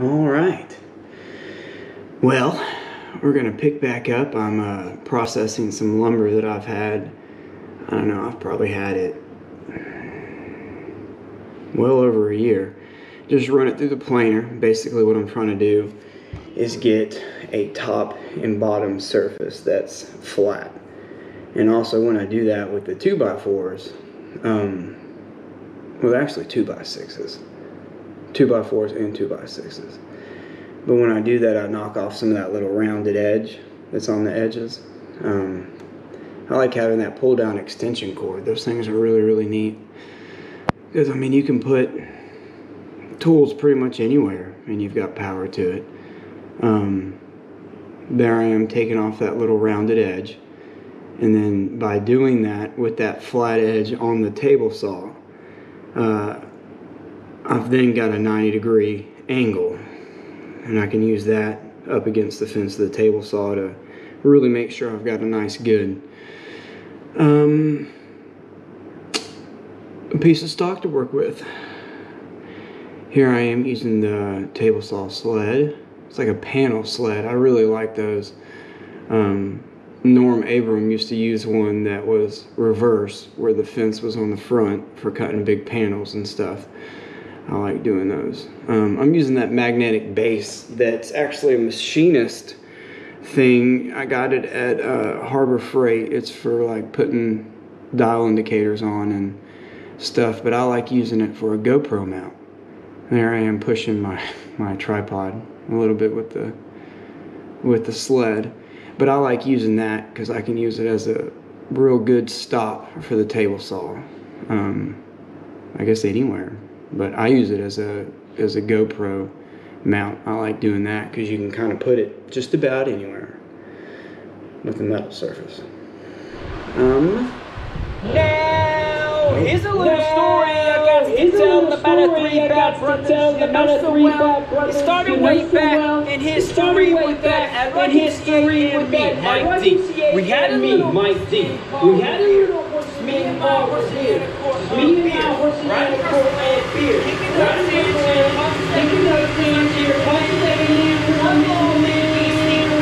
All right. Well, we're going to pick back up. I'm uh, processing some lumber that I've had. I don't know, I've probably had it well over a year. Just run it through the planer. Basically, what I'm trying to do is get a top and bottom surface that's flat. And also, when I do that with the 2x4s, um, well, actually, 2x6s, 2x4s and 2x6s. But when I do that, I knock off some of that little rounded edge that's on the edges. Um, I like having that pull down extension cord. Those things are really, really neat. Because, I mean, you can put tools pretty much anywhere and you've got power to it. Um, there I am taking off that little rounded edge. And then by doing that with that flat edge on the table saw, uh, I've then got a 90 degree angle and I can use that up against the fence of the table saw to really make sure I've got a nice good um, piece of stock to work with. Here I am using the table saw sled. It's like a panel sled. I really like those. Um, Norm Abram used to use one that was reverse, where the fence was on the front for cutting big panels and stuff. I like doing those. Um, I'm using that magnetic base that's actually a machinist thing. I got it at uh, Harbor Freight. It's for like putting dial indicators on and stuff, but I like using it for a GoPro mount. There I am pushing my, my tripod a little bit with the with the sled, but I like using that because I can use it as a real good stop for the table saw. Um, I guess anywhere but I use it as a as a GoPro mount. I like doing that because you can kind of put it just about anywhere with a metal surface. Um. Now, here's a little story I got to tell about a three bad brothers you know so well. It started way back in history with that at history and me, Mike D. We had a me, Mike D. We had a little me and I was here. Me and I was right here for a beer. Kicking up sand, Kicking up here, one more man.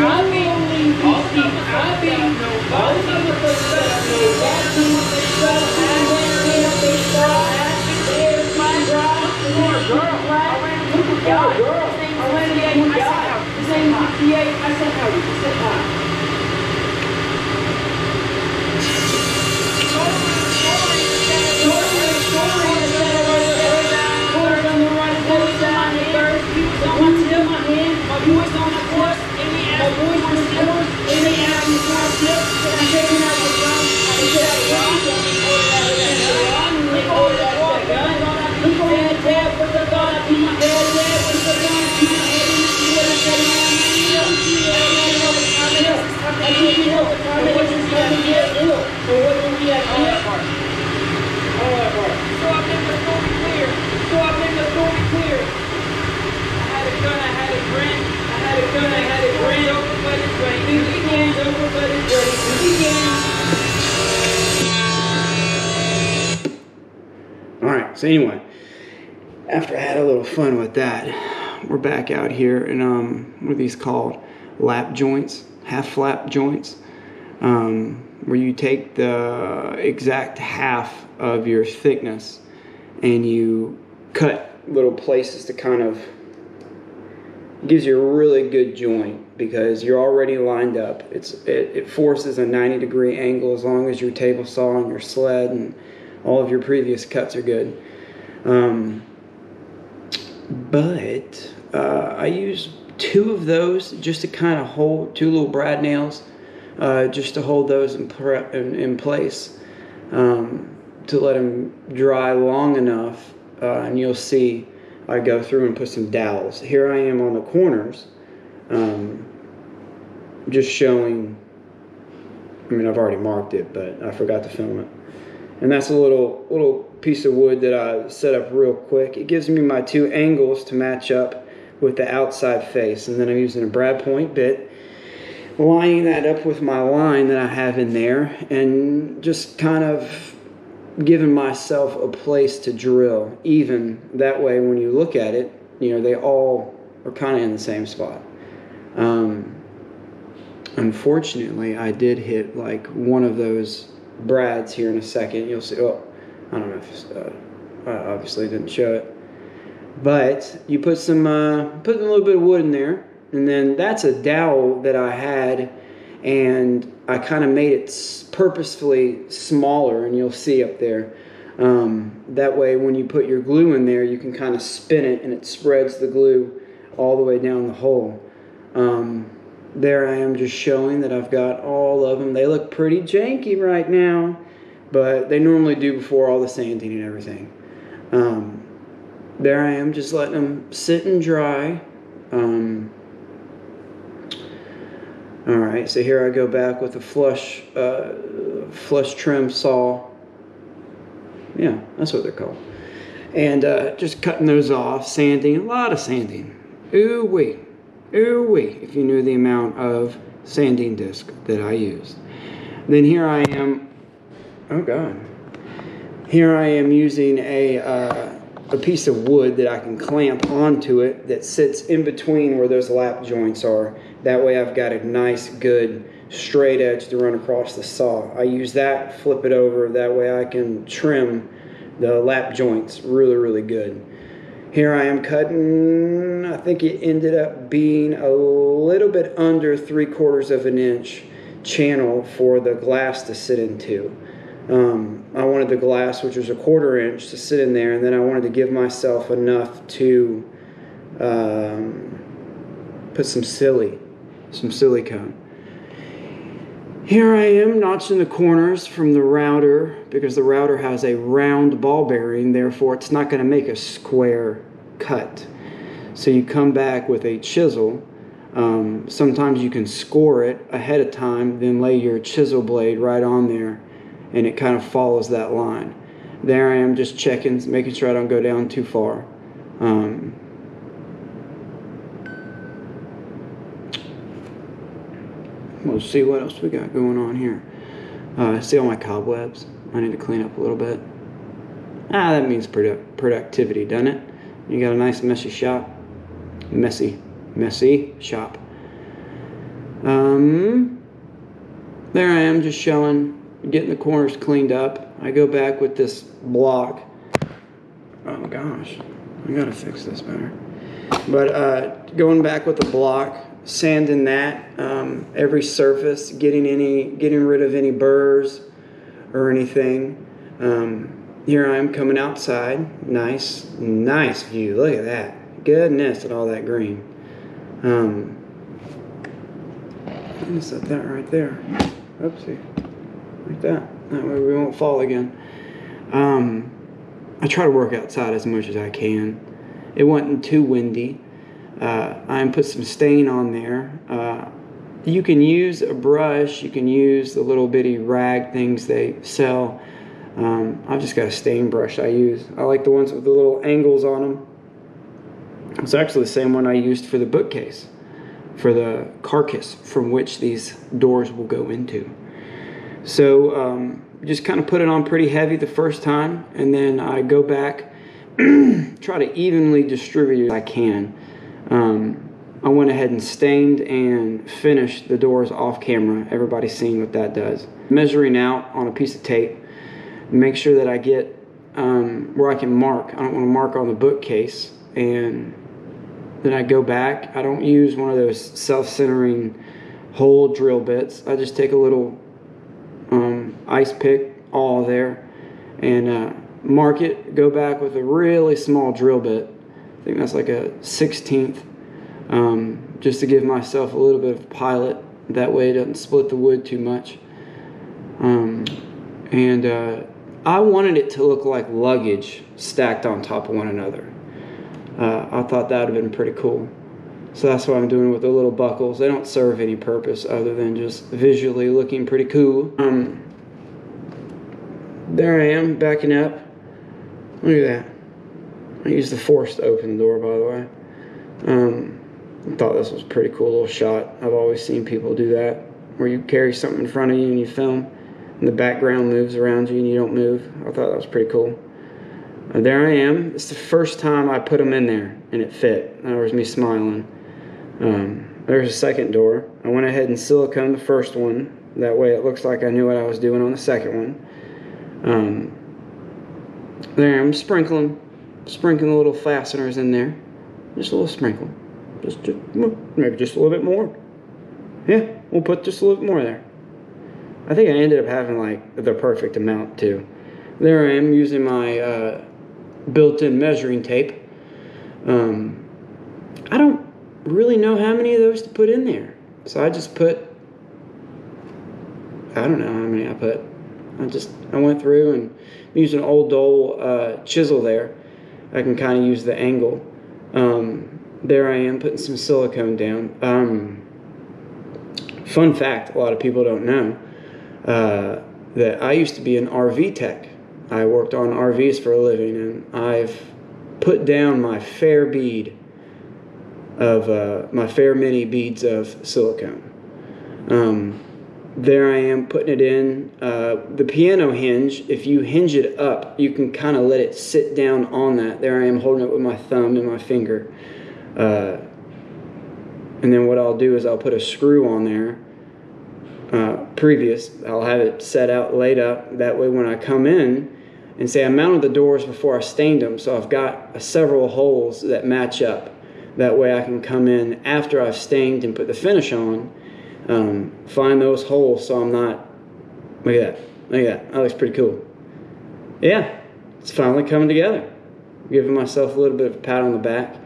I be, all of I be, all of the first that know that the shot, and then in the shot, my bride, there's girl, right? Look at God, girl. I went the God. This ain't 58. I said how? I said how? All right, so anyway, after I had a little fun with that, we're back out here and um, what are these called? Lap joints, half flap joints, um, where you take the exact half of your thickness and you cut little places to kind of gives you a really good joint because you're already lined up. It's it, it forces a 90 degree angle as long as your table saw and your sled and all of your previous cuts are good. Um, but uh, I use two of those just to kind of hold two little brad nails, uh, just to hold those in, in, in place um, to let them dry long enough, uh, and you'll see I go through and put some dowels. Here I am on the corners, um, just showing. I mean, I've already marked it, but I forgot to film it. And that's a little little piece of wood that I set up real quick. It gives me my two angles to match up with the outside face. And then I'm using a brad point bit, lining that up with my line that I have in there, and just kind of giving myself a place to drill even that way when you look at it you know they all are kind of in the same spot. Um, unfortunately, I did hit like one of those brads here in a second. You'll see. Oh, I don't know if uh, I obviously didn't show it, but you put some uh, put a little bit of wood in there, and then that's a dowel that I had, and I kind of made it purposefully smaller, and you'll see up there. Um, that way, when you put your glue in there, you can kind of spin it, and it spreads the glue all the way down the hole. Um, there I am just showing that I've got all of them. They look pretty janky right now, but they normally do before all the sanding and everything. Um, there I am just letting them sit and dry. Um, all right, so here I go back with a flush, uh, flush trim saw. Yeah, that's what they're called. And uh, just cutting those off, sanding, a lot of sanding. Ooh wee. Ooh wee, if you knew the amount of sanding disc that I used. Then here I am, oh God. Here I am using a, uh, a piece of wood that I can clamp onto it that sits in between where those lap joints are. That way I've got a nice, good, straight edge to run across the saw. I use that, flip it over, that way I can trim the lap joints really, really good. Here I am cutting, I think it ended up being a little bit under three quarters of an inch channel for the glass to sit into. Um, I wanted the glass, which was a quarter inch, to sit in there, and then I wanted to give myself enough to um, put some silly, some silicone. Here I am notching the corners from the router because the router has a round ball bearing, therefore it's not going to make a square cut. So you come back with a chisel. Um, sometimes you can score it ahead of time, then lay your chisel blade right on there, and it kind of follows that line. There I am just checking, making sure I don't go down too far. Um, We'll see what else we got going on here. Uh, see all my cobwebs? I need to clean up a little bit. Ah, that means produ- productivity, doesn't it? You got a nice messy shop. Messy, messy shop. Um, there I am just showing, getting the corners cleaned up. I go back with this block. Oh gosh, I gotta fix this better. But uh, going back with the block, sanding that um, every surface, getting any, getting rid of any burrs or anything. Um, here I am coming outside. Nice, nice view. Look at that. Goodness at all that green. Um, gonna set that right there. Oopsie. Like that. That way we won't fall again. Um, I try to work outside as much as I can. It wasn't too windy. Uh, I put some stain on there. Uh, you can use a brush, you can use the little bitty rag things they sell. Um, I've just got a stain brush I use. I like the ones with the little angles on them. It's actually the same one I used for the bookcase, for the carcass from which these doors will go into. So um, just kind of put it on pretty heavy the first time, and then I go back, try to evenly distribute it I can. Um, I went ahead and stained and finished the doors off camera. Everybody's seen what that does. Measuring out on a piece of tape, make sure that I get um, where I can mark. I don't want to mark on the bookcase. And then I go back. I don't use one of those self-centering hole drill bits. I just take a little um, ice pick all there and uh, mark it. Go back with a really small drill bit I think that's like a 16th, um, just to give myself a little bit of pilot. That way it doesn't split the wood too much. Um, and uh, I wanted it to look like luggage stacked on top of one another. Uh, I thought that would have been pretty cool. So that's what I'm doing with the little buckles. They don't serve any purpose other than just visually looking pretty cool. Um, there I am, backing up. Look at that. I used the force to open the door, by the way. Um, I thought this was a pretty cool little shot. I've always seen people do that, where you carry something in front of you and you film, and the background moves around you and you don't move. I thought that was pretty cool. Uh, there I am. It's the first time I put them in there and it fit. That was me smiling. Um, there's a second door. I went ahead and silicone the first one. That way it looks like I knew what I was doing on the second one. Um, there I'm sprinkling, sprinkling a little fasteners in there. Just a little sprinkle. Just, just maybe just a little bit more. Yeah, we'll put just a little bit more there. I think I ended up having like the perfect amount too. There I am using my uh, built-in measuring tape. Um, I don't really know how many of those to put in there, so I just put. I don't know how many I put. I just I went through and used an old Dole uh, chisel there. I can kind of use the angle. Um, there I am putting some silicone down. Um, fun fact: a lot of people don't know uh, that I used to be an RV tech. I worked on RVs for a living, and I've put down my fair bead of uh, my fair many beads of silicone. Um, there I am putting it in. Uh, the piano hinge, if you hinge it up, you can kind of let it sit down on that. There I am holding it with my thumb and my finger. Uh, and then what I'll do is I'll put a screw on there. Uh, previous, I'll have it set out, laid up. That way, when I come in and say I mounted the doors before I stained them, so I've got several holes that match up. That way, I can come in after I've stained and put the finish on um, find those holes so I'm not. Look at that. Look at that. That looks pretty cool. Yeah, it's finally coming together. Giving myself a little bit of a pat on the back.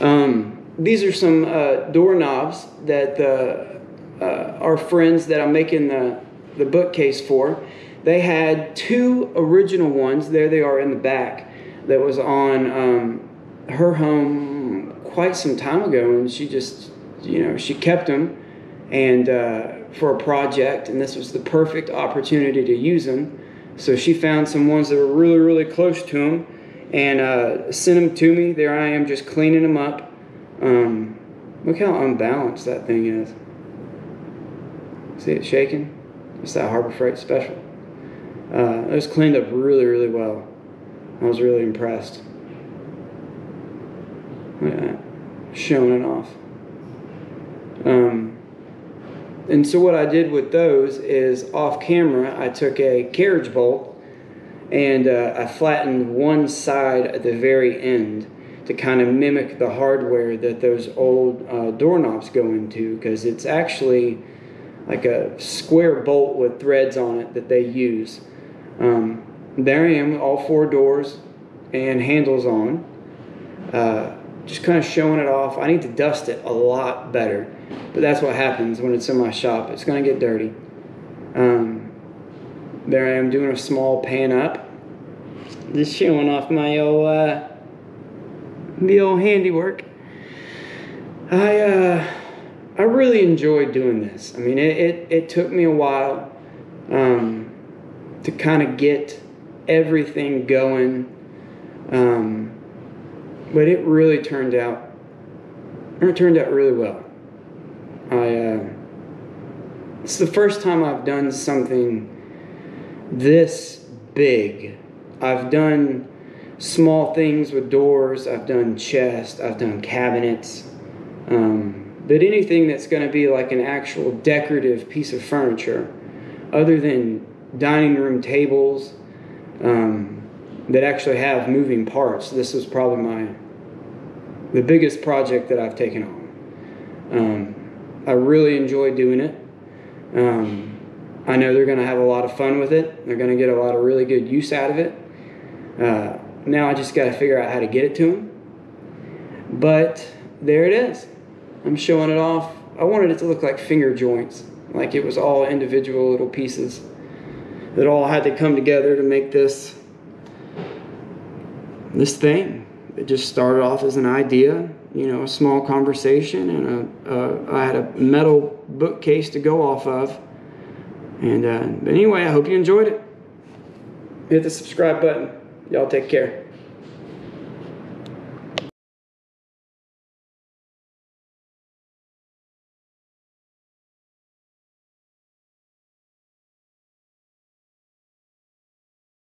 Um, these are some uh, doorknobs that the, uh, our friends that I'm making the, the bookcase for, they had two original ones. There they are in the back. That was on um, her home quite some time ago, and she just, you know, she kept them and uh, for a project, and this was the perfect opportunity to use them. So she found some ones that were really, really close to them and uh, sent them to me. There I am, just cleaning them up. Um, look how unbalanced that thing is. See it shaking? It's that Harbor Freight special. Uh, it was cleaned up really, really well. I was really impressed. Look at that. Showing it off. Um, and so what I did with those is off camera, I took a carriage bolt and uh, I flattened one side at the very end to kind of mimic the hardware that those old uh, doorknobs go into because it's actually like a square bolt with threads on it that they use. Um, there I am, all four doors and handles on. Uh, just kind of showing it off. I need to dust it a lot better. But that's what happens when it's in my shop. It's going to get dirty. Um, there I am doing a small pan up. Just showing off my old, uh, the old handiwork. I, uh, I really enjoyed doing this. I mean, it, it, it took me a while um, to kind of get everything going. Um, but it really turned out, it turned out really well. I uh, it's the first time I've done something this big. I've done small things with doors. I've done chests. I've done cabinets. Um, but anything that's going to be like an actual decorative piece of furniture, other than dining room tables um, that actually have moving parts, this was probably my the biggest project that I've taken on. Um, I really enjoy doing it. Um, I know they're going to have a lot of fun with it. They're going to get a lot of really good use out of it. Uh, now I just got to figure out how to get it to them. But there it is. I'm showing it off. I wanted it to look like finger joints, like it was all individual little pieces that all had to come together to make this this thing. It just started off as an idea you know, a small conversation, and a, a, I had a metal bookcase to go off of. And uh, anyway, I hope you enjoyed it. Hit the subscribe button. Y'all take care.